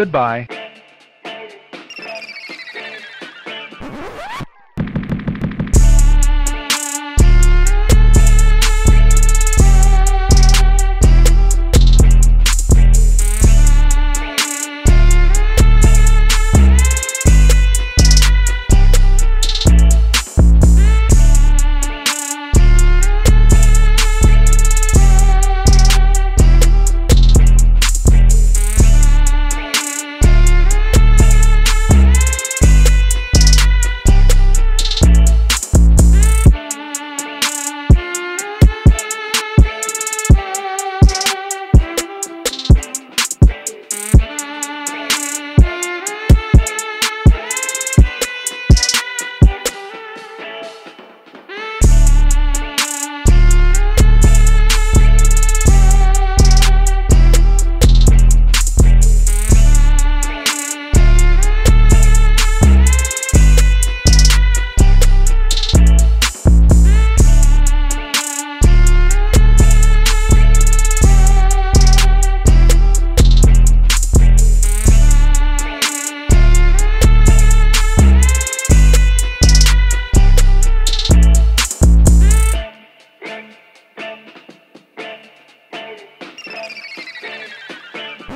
Goodbye.